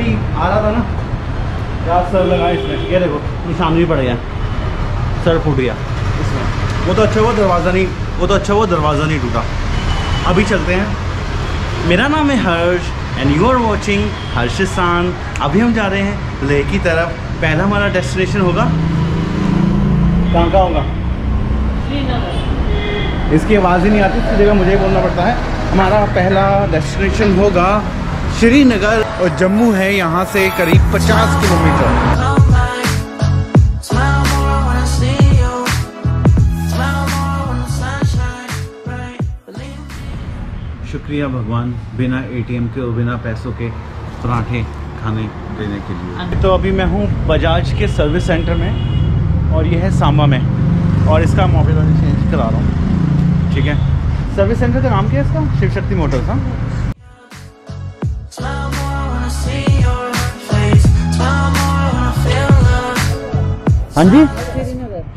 अभी आ रहा था ना? क्या सर लगा इसमें ये देखो निशान भी पड़ गया। सर फूट गया। इसमें। वो तो अच्छा वो दरवाज़ा नहीं वो तो अच्छा वो दरवाज़ा नहीं टूटा। अभी चलते हैं। मेरा नाम है Harsh and you are watching हर्षिसान। अभी हम जा रहे हैं लेह की तरफ़। पहला हमारा डेस्टिनेशन होगा। कहाँ का होगा? इसकी आवाज़ ही नहीं आती इसकी जगह मुझे ही बोलना पड़ता है। हमारा पहला डेस्टिनेशन होगा श्रीनगर और जम्मू है यहाँ से करीब 50 किलोमीटर. शुक्रिया भगवान, बिना एटीएम के और बिना पैसों के पराठे खाने देने के लिए। तो अभी मैं हूँ बजाज के सर्विस सेंटर में और ये है सांबा में। और इसका अभी चेंज करा रहा हूँ। ठीक है? सर्विस सेंटर का नाम क्या है इसका? शिव शक्ति मोटर्स हाँ? हाँ जी?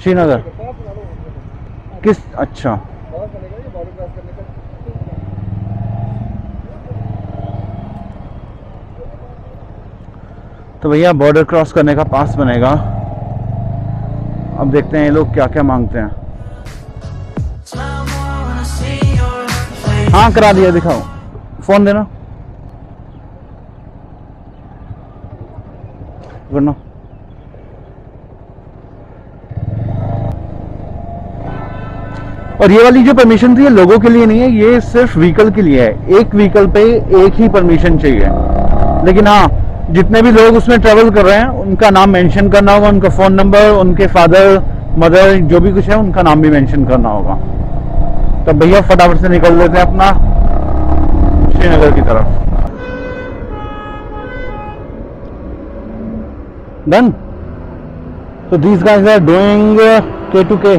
श्रीनगर। किस अच्छा। तो भैया बॉर्डर क्रॉस करने का पास बनेगा। अब देखते हैं ये लोग क्या क्या मांगते हैं. हाँ करा दिया, दिखाओ। फ़ोन देना। वरना और ये वाली जो परमिशन थी ये लोगों के लिए नहीं है, ये सिर्फ़ व्हीकल के लिए है। एक व्हीकल पे एक ही परमिशन चाहिए। लेकिन हाँ जितने भी लोग उसमें ट्रेवल कर रहे हैं, उनका नाम मेंशन करना होगा, उनका फ़ोन नंबर उनके फादर मदर जो भी कुछ है, उनका नाम भी मेंशन करना होगा। तो भैया फटाफट से निकल लेते हैं अपना श्रीनगर की तरफ़। डन तो these guys are doing K to K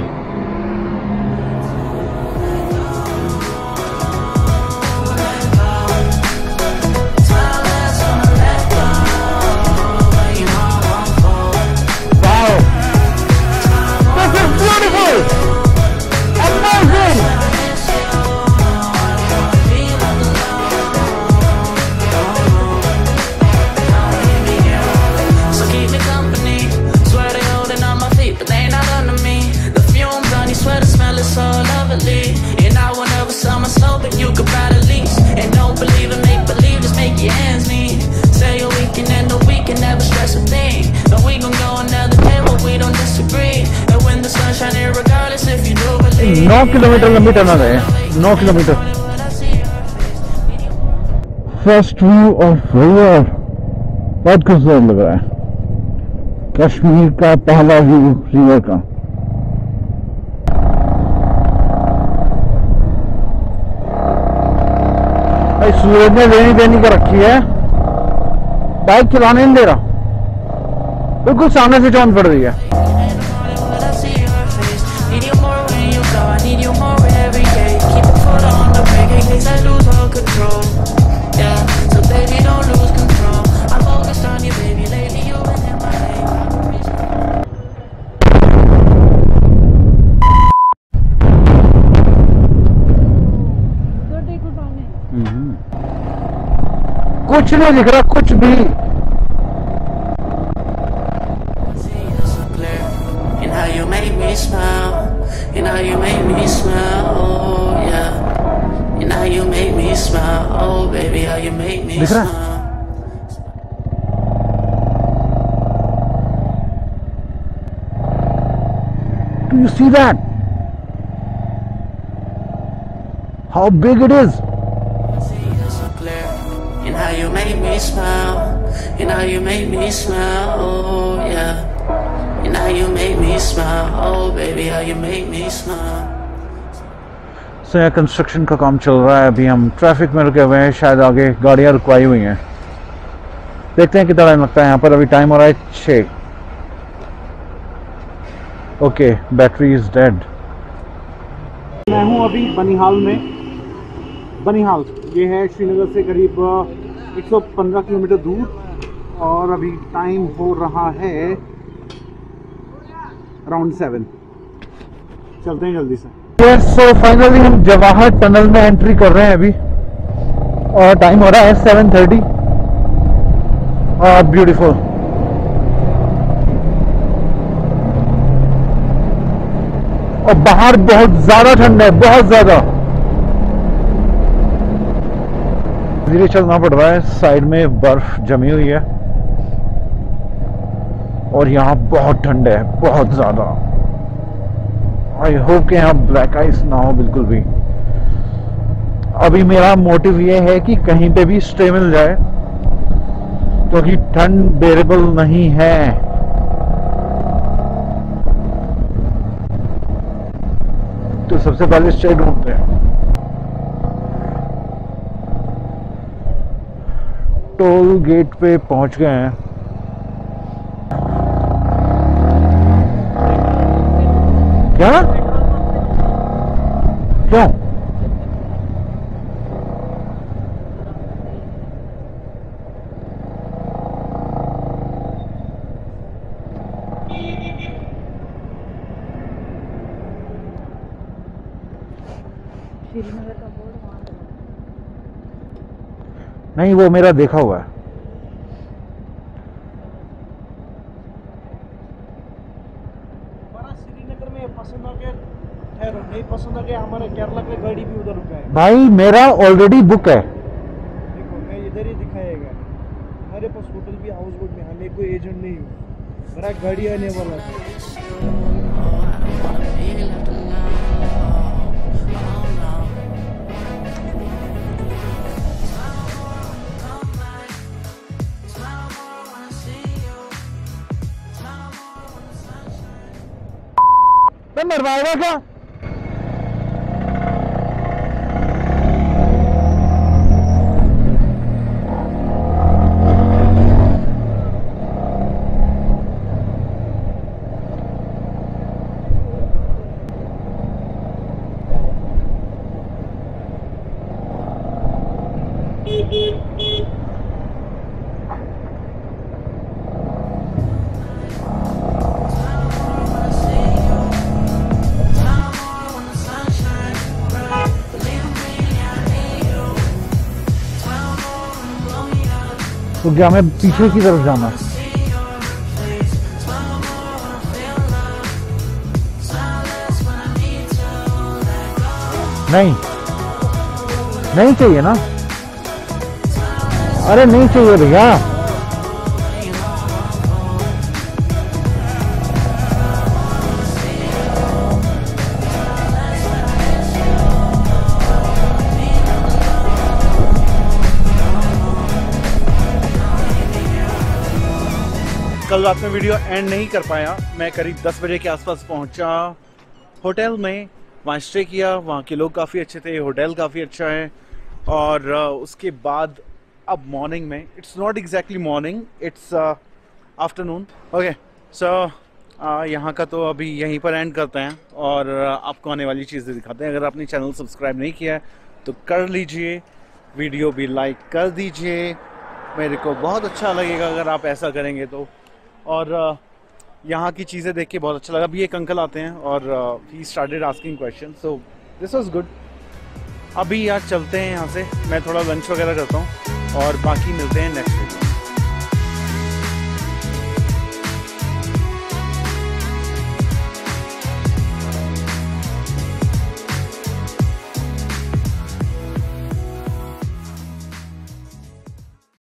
And we gon' go another day, but we don't disagree. And when the sun shining, regardless if you do believe. 9 kilometre लंबी टनल है 9 kilometre When I see your face, first view of river बहुत खूबसूरत लग रहा है कश्मीर का पहला view river का भाई सूरज ने लेनी देनी कर रखी है बाइक चलाने नहीं दे रहा बिल्कुल सामने से चौंध पड़ रही है। कुछ नहीं दिख रहा कुछ भी। baby, how you make me smile. Do you see that? How big it is? And how you make me smile, and how you make me smile, oh yeah. And how you make me smile, oh baby, how you make me smile. सो यहाँ construction का काम चल रहा है। अभी हम traffic में रुके हुए हैं शायद आगे गाड़ियाँ रुकवाई हुई हैं। देखते हैं कितना टाइम लगता है। यहाँ पर अभी टाइम हो रहा है छः। ओके बैटरी इज़ डेड मैं हूँ अभी बनिहाल में। बनिहाल ये है श्रीनगर से करीब अ, 115 किलोमीटर दूर। और अभी टाइम हो रहा है अराउंड सेवन चलते हैं जल्दी से। सो फाइनली हम जवाहर टनल में एंट्री कर रहे हैं अभी। और टाइम हो रहा है सेवन थर्टी ब्यूटीफुल और बाहर बहुत ज़्यादा ठंड है, बहुत ज़्यादा। धीरे चलना पड़ रहा है साइड में बर्फ़ जमी हुई है। और यहाँ बहुत ठंड है, बहुत ज़्यादा। आई होप कि यहाँ ब्लैक आइस ना हो बिल्कुल भी। अभी मेरा मोटिव ये है कि कहीं पे भी स्टे मिल जाए, क्योंकि तो ठंड बेरेबल नहीं है। तो सबसे पहले स्टे ढूंढते हैं। टोल गेट पे पहुँच गए हैं। क्यों नहीं वो मेरा देखा हुआ है हमारा श्रीनगर में पसंद आ गया ठहरो पसंद हमारे केरला का गाड़ी भी उधर रुका है। भाई मेरा ऑलरेडी बुक है। देखो मैं इधर ही दिखाएगा। हमारे पास होटल भी हाउस बोट में हमें कोई एजेंट नहीं हूँ। मेरा गाड़ी आने वाला है। मरवाएगा क्या? तो क्या हमें पीछे की तरफ़ जाना। नहीं। नहीं चाहिए ना? अरे नहीं चाहिए भैया। कल रात में वीडियो एंड नहीं कर पाया। मैं करीब 10 बजे के आसपास पहुँचा। होटल में वहाँ स्टे किया। वहाँ के लोग काफ़ी अच्छे थे। होटल काफ़ी अच्छा है। और उसके बाद अब मॉर्निंग में it's not exactly morning it's afternoon okay so यहाँ का तो अभी यहीं पर एंड करते हैं। और आपको आने वाली चीज़ें दिखाते हैं। अगर आपने चैनल सब्सक्राइब नहीं किया है तो कर लीजिए। वीडियो भी लाइक कर दीजिए। मेरे को बहुत अच्छा लगेगा। अगर आप ऐसा करेंगे तो और यहाँ की चीज़ें देख के बहुत अच्छा लगा। अभी एक अंकल आते हैं और he started asking question so this was good अभी यार चलते हैं यहाँ से। मैं थोड़ा लंच वगैरह करता हूँ और बाकी मिलते हैं नेक्स्ट वीडियो